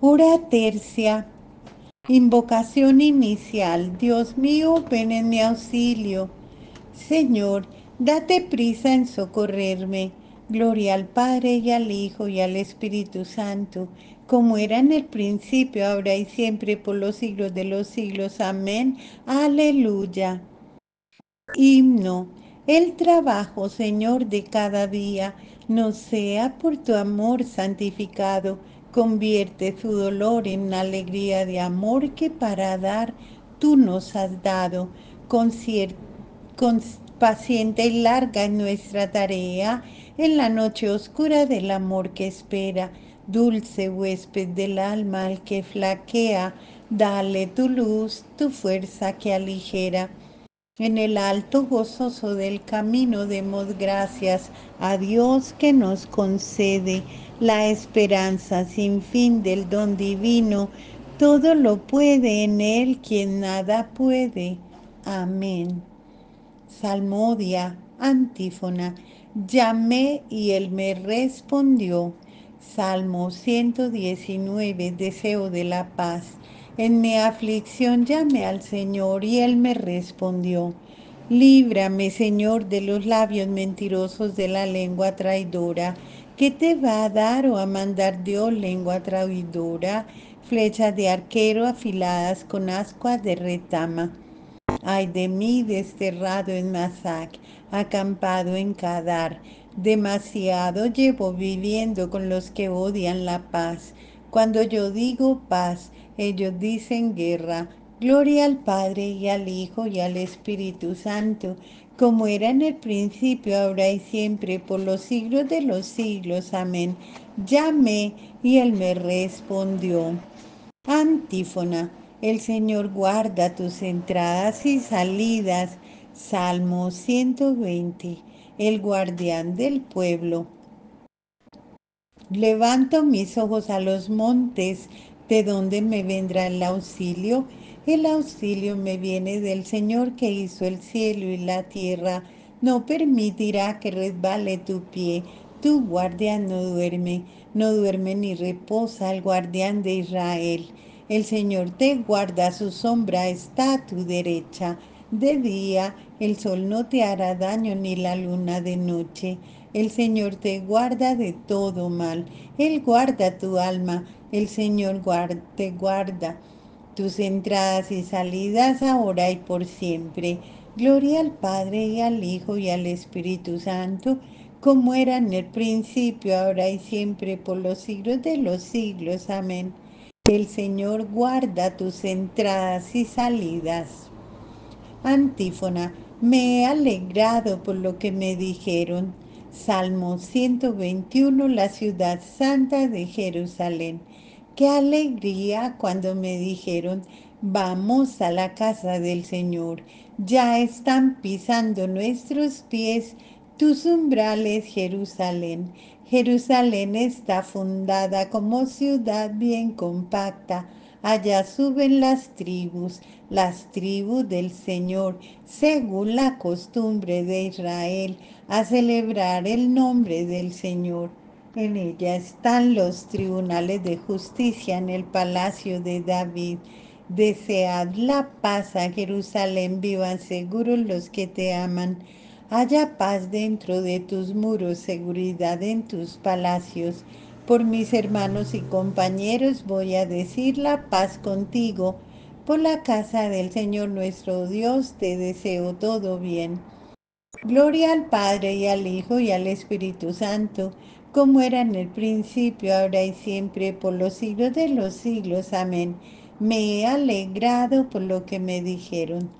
Hora tercia. Invocación inicial. Dios mío, ven en mi auxilio. Señor, date prisa en socorrerme. Gloria al Padre y al Hijo y al Espíritu Santo, como era en el principio, ahora y siempre, por los siglos de los siglos. Amén. Aleluya. Himno. El trabajo, Señor, de cada día no sea por tu amor santificado Convierte su dolor en alegría de amor que para dar tú nos has dado. Con, paciente y larga en nuestra tarea, en la noche oscura del amor que espera, dulce huésped del alma al que flaquea, dale tu luz, tu fuerza que aligera. En el alto gozoso del camino demos gracias a Dios que nos concede la esperanza sin fin del don divino. Todo lo puede en Él quien nada puede. Amén. Salmodia, antífona. Llamé y Él me respondió. Salmo 119, deseo de la paz. En mi aflicción llamé al Señor y Él me respondió. Líbrame, Señor, de los labios mentirosos de la lengua traidora. ¿Qué te va a dar o a mandar Dios, lengua traidora? Flechas de arquero afiladas con ascuas de retama. Ay de mí desterrado en Masac, acampado en Kadar. Demasiado llevo viviendo con los que odian la paz. Cuando yo digo paz, ellos dicen guerra. Gloria al Padre y al Hijo y al Espíritu Santo, como era en el principio, ahora y siempre, por los siglos de los siglos. Amén. Llamé y él me respondió. Antífona. El Señor guarda tus entradas y salidas. Salmo 120. El guardián del pueblo. Levanto mis ojos a los montes, ¿de dónde me vendrá el auxilio? El auxilio me viene del Señor que hizo el cielo y la tierra. No permitirá que resbale tu pie. Tu guardián no duerme, no duerme ni reposa el guardián de Israel. El Señor te guarda, su sombra está a tu derecha. De día el sol no te hará daño ni la luna de noche. El Señor te guarda de todo mal. Él guarda tu alma. El Señor te guarda tus entradas y salidas ahora y por siempre. Gloria al Padre y al Hijo y al Espíritu Santo, como era en el principio, ahora y siempre, por los siglos de los siglos. Amén. El Señor guarda tus entradas y salidas. Antífona. Me he alegrado por lo que me dijeron. Salmo 121, la ciudad santa de Jerusalén. Qué alegría cuando me dijeron, vamos a la casa del Señor. Ya están pisando nuestros pies tus umbrales, Jerusalén. Jerusalén está fundada como ciudad bien compacta. Allá suben las tribus, las tribus del Señor, según la costumbre de Israel, a celebrar el nombre del Señor. En ella están los tribunales de justicia en el palacio de David. Desead la paz a Jerusalén, vivan seguros los que te aman. Haya paz dentro de tus muros, seguridad en tus palacios. Por mis hermanos y compañeros voy a decir la paz contigo. Por la casa del Señor nuestro Dios te deseo todo bien. Gloria al Padre y al Hijo y al Espíritu Santo como era en el principio, ahora y siempre, por los siglos de los siglos. Amén. Me he alegrado por lo que me dijeron.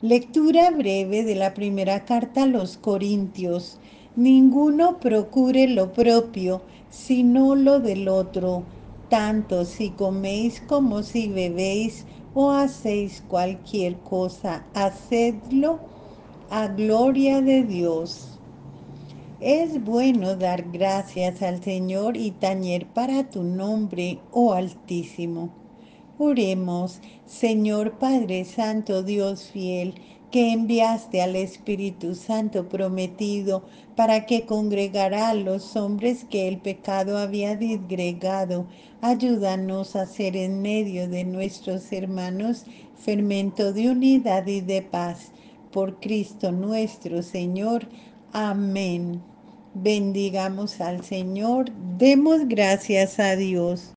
Lectura breve de la primera carta a los Corintios. Ninguno procure lo propio, sino lo del otro, tanto si coméis como si bebéis o hacéis cualquier cosa, hacedlo a gloria de Dios. Es bueno dar gracias al Señor y tañer para tu nombre, oh Altísimo. Oremos, Señor Padre Santo, Dios fiel, que enviaste al Espíritu Santo prometido para que congregara a los hombres que el pecado había disgregado. Ayúdanos a ser en medio de nuestros hermanos fermento de unidad y de paz. Por Cristo nuestro Señor. Amén. Bendigamos al Señor. Demos gracias a Dios.